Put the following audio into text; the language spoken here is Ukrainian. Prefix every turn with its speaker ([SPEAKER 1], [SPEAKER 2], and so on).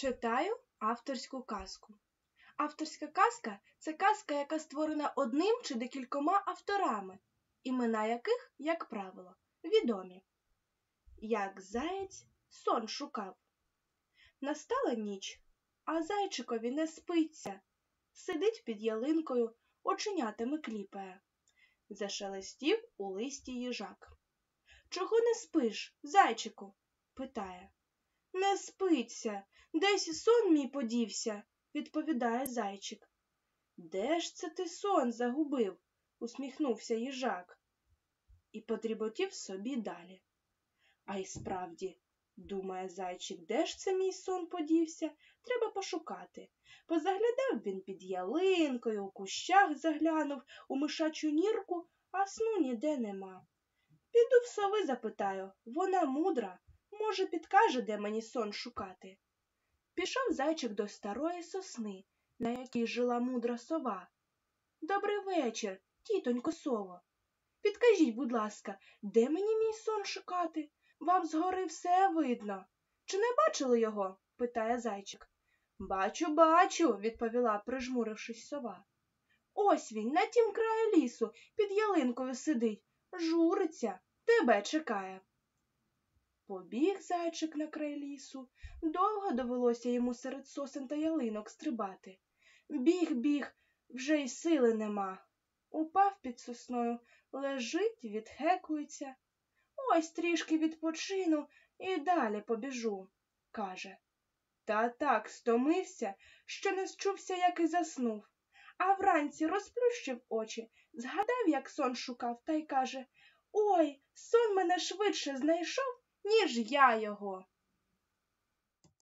[SPEAKER 1] Читаю авторську казку. Авторська казка це казка, яка створена одним чи декількома авторами, імена яких, як правило, відомі. Як заєць сон шукав. Настала ніч, а зайчикові не спиться. Сидить під ялинкою, оченятами кліпає. Зашелестів у листі їжак. Чого не спиш, зайчику? питає. Не спиться, десь і сон мій подівся, відповідає зайчик. Де ж це ти сон загубив? усміхнувся їжак і потріботів собі далі. А й справді, думає зайчик, де ж це мій сон подівся? Треба пошукати. Позаглядав він під ялинкою, у кущах заглянув, у мишачу нірку, а сну ніде нема. Піду в сови запитаю, вона мудра, може, підкаже, де мені сон шукати. Пішов зайчик до старої сосни, на якій жила мудра сова. Добрий вечір, тітонько сово. Підкажіть, будь ласка, де мені мій сон шукати? Вам згори все видно. Чи не бачили його? питає зайчик. Бачу, бачу, відповіла, прижмурившись сова. Ось він на тім краї лісу, під ялинкою сидить, журиться, тебе чекає. Побіг зайчик на край лісу. Довго довелося йому серед сосен та ялинок стрибати. Біг, біг, вже й сили нема. Упав під сосною, лежить, відхекується. Ось трішки відпочину і далі побіжу, каже. Та так стомився, що не счувся, як і заснув. А вранці розплющив очі, згадав, як сон шукав, та й каже Ой, сон мене швидше знайшов, ніж я його.